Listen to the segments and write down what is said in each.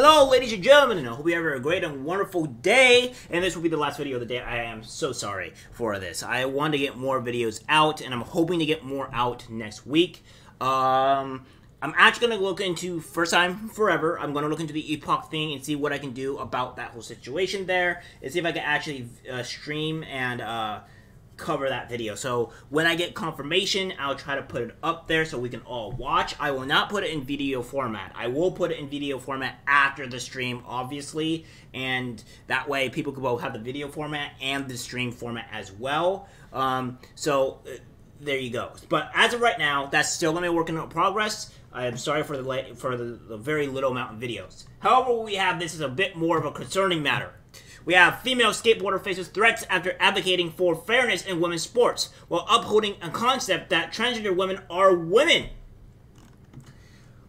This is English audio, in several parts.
Hello, ladies and gentlemen, and I hope you have a great and wonderful day. And this will be the last video of the day. I am so sorry for this. I want to get more videos out, and I'm hoping to get more out next week. Um, I'm actually going to look into, first time forever, I'm going to look into the Epoch thing and see what I can do about that whole situation there, and see if I can actually uh, stream and, uh, cover that video. So when I get confirmation, I'll try to put it up there so we can all watch. I will not put it in video format. I will put it in video format after the stream, obviously, and that way people can both have the video format and the stream format as well. Um, so uh, there you go. But as of right now, that's still going to be working in progress. I am sorry for the for the, the very little amount of videos. However, we have this is a bit more of a concerning matter. We have female skateboarder faces threats after advocating for fairness in women's sports while upholding a concept that transgender women are women.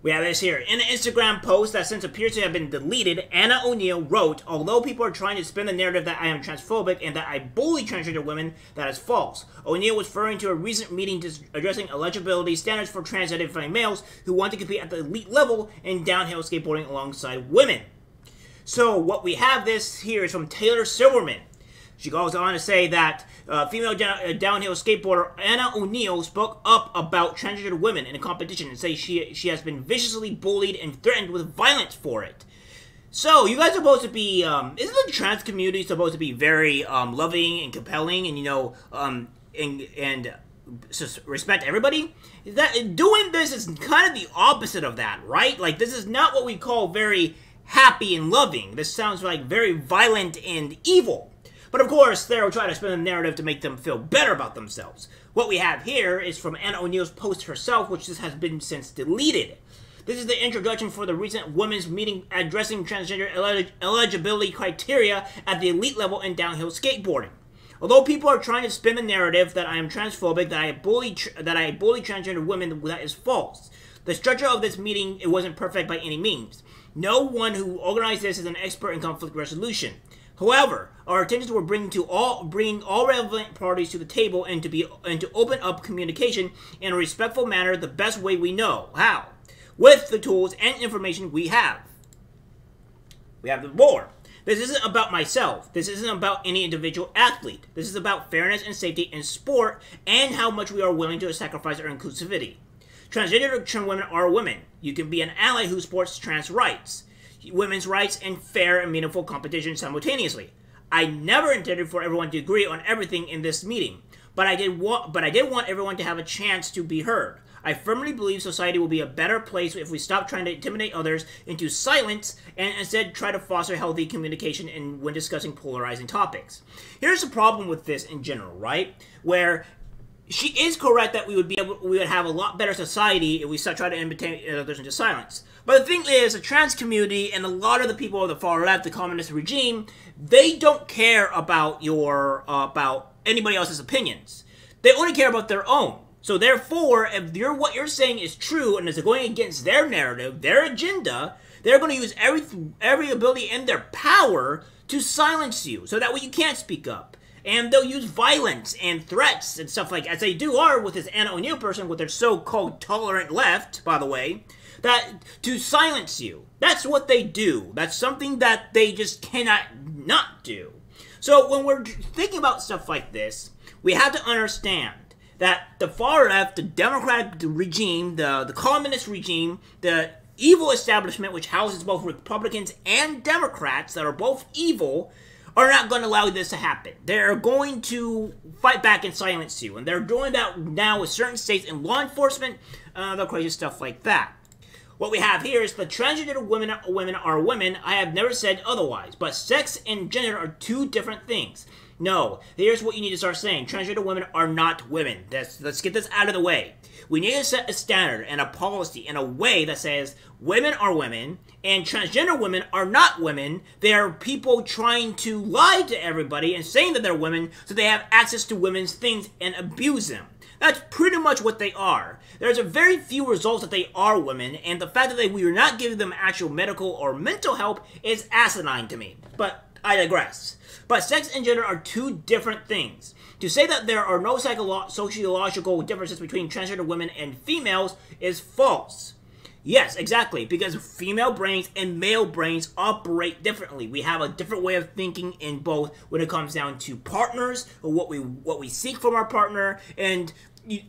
We have this here. In an Instagram post that since appears to have been deleted, Anna O'Neill wrote, Although people are trying to spin the narrative that I am transphobic and that I bully transgender women, that is false. O'Neill was referring to a recent meeting addressing eligibility standards for trans identifying males who want to compete at the elite level in downhill skateboarding alongside women. So what we have this here is from Taylor Silverman. She goes on to say that uh, female down, uh, downhill skateboarder Anna O'Neill spoke up about transgender women in a competition and say she she has been viciously bullied and threatened with violence for it. So you guys are supposed to be um, isn't the trans community supposed to be very um, loving and compelling and you know um, and and respect everybody? That doing this is kind of the opposite of that, right? Like this is not what we call very happy and loving. This sounds like very violent and evil. But of course, they'll try to spin a narrative to make them feel better about themselves. What we have here is from Anna O'Neill's post herself, which has been since deleted. This is the introduction for the recent women's meeting addressing transgender eligibility criteria at the elite level in downhill skateboarding. Although people are trying to spin the narrative that I am transphobic, that I bully that I bully transgender women, that is false. The structure of this meeting it wasn't perfect by any means. No one who organized this is an expert in conflict resolution. However, our intentions were bringing to all all relevant parties to the table and to be and to open up communication in a respectful manner the best way we know how, with the tools and information we have. We have the board. This isn't about myself. This isn't about any individual athlete. This is about fairness and safety in sport and how much we are willing to sacrifice our inclusivity. Transgender women are women. You can be an ally who supports trans rights, women's rights, and fair and meaningful competition simultaneously. I never intended for everyone to agree on everything in this meeting, but I did want, but I did want everyone to have a chance to be heard. I firmly believe society will be a better place if we stop trying to intimidate others into silence and instead try to foster healthy communication in, when discussing polarizing topics. Here's the problem with this in general, right? Where she is correct that we would be able, we would have a lot better society if we trying to imitate others into silence. But the thing is, the trans community and a lot of the people of the far left, the communist regime, they don't care about your uh, about anybody else's opinions. They only care about their own. So therefore, if you're what you're saying is true and is going against their narrative, their agenda, they're going to use every every ability in their power to silence you, so that way you can't speak up and they'll use violence and threats and stuff like as they do are with this Anna O'Neill person with their so-called tolerant left, by the way, that to silence you. That's what they do. That's something that they just cannot not do. So when we're thinking about stuff like this, we have to understand that the far left, the democratic regime, the, the communist regime, the evil establishment which houses both Republicans and Democrats that are both evil, are not going to allow this to happen. They're going to fight back and silence you. And they're doing that now with certain states and law enforcement, uh, other crazy stuff like that. What we have here is the transgender women, women are women. I have never said otherwise. But sex and gender are two different things. No, here's what you need to start saying. Transgender women are not women. Let's, let's get this out of the way. We need to set a standard and a policy in a way that says women are women and transgender women are not women. They are people trying to lie to everybody and saying that they're women so they have access to women's things and abuse them. That's pretty much what they are. There's a very few results that they are women, and the fact that they, we are not giving them actual medical or mental help is asinine to me. But I digress. But sex and gender are two different things. To say that there are no psycholo- sociological differences between transgender women and females is false. Yes, exactly. Because female brains and male brains operate differently. We have a different way of thinking in both when it comes down to partners or what we what we seek from our partner and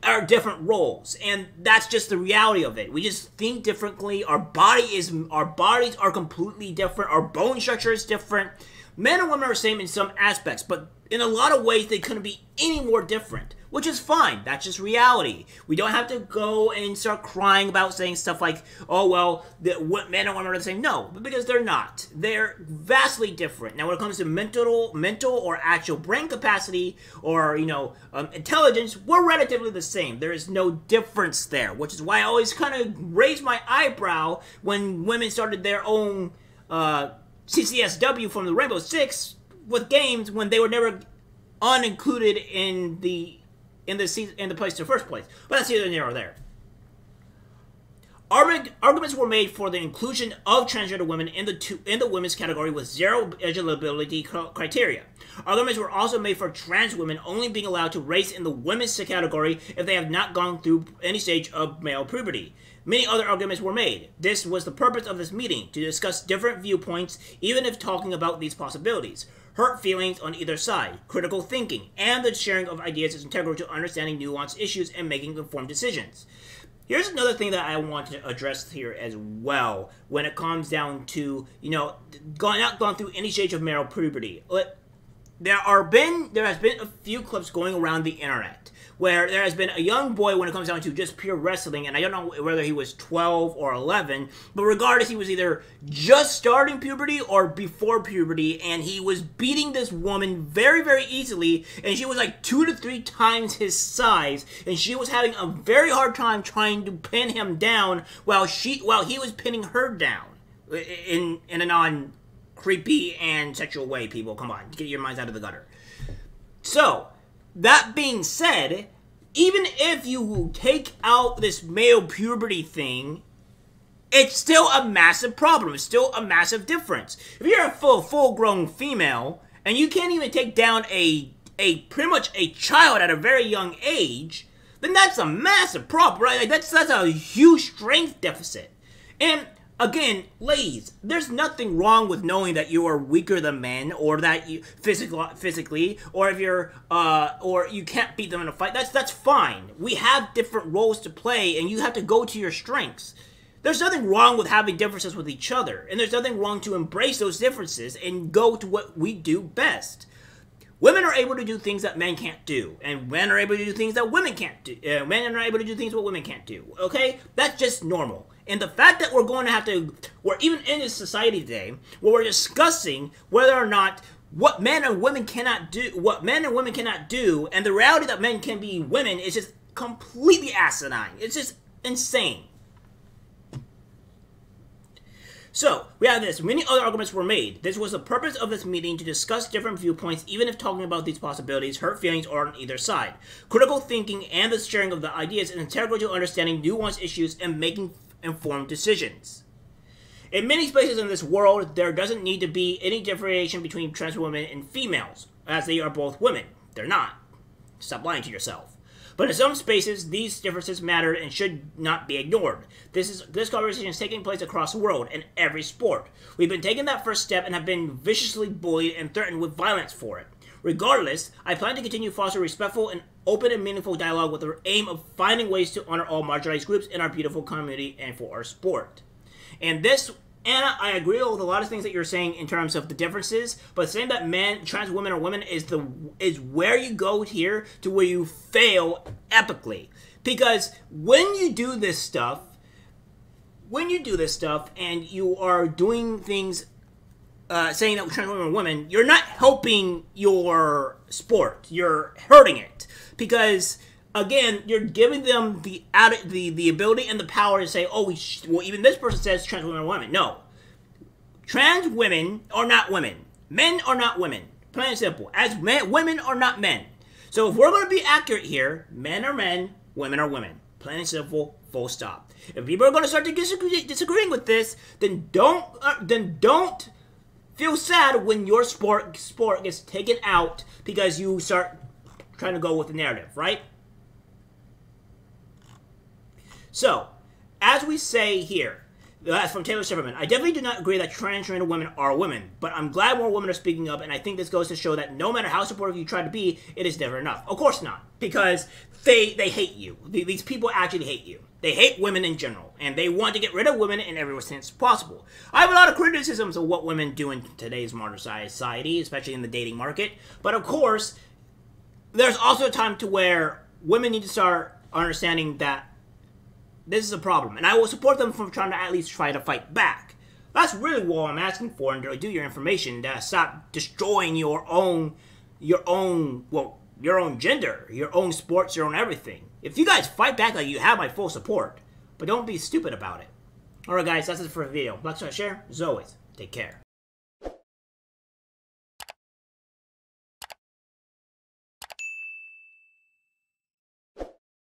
our different roles and that's just the reality of it we just think differently our body is our bodies are completely different our bone structure is different men and women are the same in some aspects but in a lot of ways they couldn't be any more different which is fine. That's just reality. We don't have to go and start crying about saying stuff like, "Oh well, the men and women are the same." No, because they're not. They're vastly different. Now, when it comes to mental, mental or actual brain capacity or you know um, intelligence, we're relatively the same. There is no difference there, which is why I always kind of raise my eyebrow when women started their own uh, CCSW from the Rainbow Six with games when they were never unincluded in the in the in the place in the first place. But that's neither here nor there. Arguments were made for the inclusion of transgender women in the two, in the women's category with zero eligibility criteria. Arguments were also made for trans women only being allowed to race in the women's category if they have not gone through any stage of male puberty. Many other arguments were made. This was the purpose of this meeting, to discuss different viewpoints, even if talking about these possibilities hurt feelings on either side, critical thinking, and the sharing of ideas is integral to understanding nuanced issues and making informed decisions. Here's another thing that I want to address here as well when it comes down to, you know, going not gone through any stage of male puberty. There are been there has been a few clips going around the internet where there has been a young boy when it comes down to just pure wrestling, and I don't know whether he was 12 or 11, but regardless, he was either just starting puberty or before puberty, and he was beating this woman very, very easily, and she was like two to three times his size, and she was having a very hard time trying to pin him down while she while he was pinning her down in in a non creepy and sexual way. People, come on, get your minds out of the gutter. So that being said, even if you take out this male puberty thing, it's still a massive problem. It's still a massive difference. If you're a full full grown female and you can't even take down a a pretty much a child at a very young age, then that's a massive problem, right? Like that's that's a huge strength deficit. And Again, ladies, there's nothing wrong with knowing that you are weaker than men, or that you physical, physically, or if you're, uh, or you can't beat them in a fight. That's that's fine. We have different roles to play, and you have to go to your strengths. There's nothing wrong with having differences with each other, and there's nothing wrong to embrace those differences and go to what we do best. Women are able to do things that men can't do, and men are able to do things that women can't do. Uh, men are able to do things that women can't do. Okay, that's just normal. And the fact that we're going to have to, we're even in this society today where we're discussing whether or not what men and women cannot do, what men and women cannot do, and the reality that men can be women is just completely asinine. It's just insane. So, we have this. Many other arguments were made. This was the purpose of this meeting to discuss different viewpoints, even if talking about these possibilities hurt feelings on either side. Critical thinking and the sharing of the ideas is integral to understanding nuanced issues and making informed decisions. In many spaces in this world, there doesn't need to be any differentiation between trans women and females, as they are both women. They're not. Stop lying to yourself. But in some spaces, these differences matter and should not be ignored. This is this conversation is taking place across the world in every sport. We've been taking that first step and have been viciously bullied and threatened with violence for it. Regardless, I plan to continue fostering respectful and open and meaningful dialogue with the aim of finding ways to honor all marginalized groups in our beautiful community and for our sport. And this, Anna, I agree with a lot of things that you're saying in terms of the differences, but saying that men, trans women, or women is the is where you go here to where you fail epically. Because when you do this stuff, when you do this stuff and you are doing things uh, saying that trans women are women, you're not helping your sport. You're hurting it because again, you're giving them the the the ability and the power to say, oh, well, even this person says trans women are women. No, trans women are not women. Men are not women. Plain and simple. As men, women are not men. So if we're going to be accurate here, men are men, women are women. Plain and simple. Full stop. If people are going to start to disagree, disagreeing with this, then don't uh, then don't feel sad when your sport sport gets taken out because you start trying to go with the narrative, right? So, as we say here, that's from Taylor Silverman. I definitely do not agree that transgender women are women, but I'm glad more women are speaking up, and I think this goes to show that no matter how supportive you try to be, it is never enough. Of course not, because they they hate you. These people actually hate you. They hate women in general, and they want to get rid of women in every sense possible. I have a lot of criticisms of what women do in today's modern society, especially in the dating market. But of course, there's also a time to where women need to start understanding that this is a problem, and I will support them from trying to at least try to fight back. That's really what I'm asking for, and do your information to stop destroying your own, your own, well, your own gender, your own sports, your own everything. If you guys fight back, like you have my full support, but don't be stupid about it. Alright guys, that's it for the video. Like, share, as always, take care.